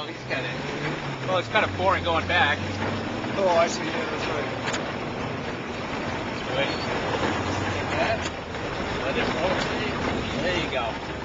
so he's kind of, well, it's kind of boring going back. Oh, I see. Yeah, that's right. That's. There you go.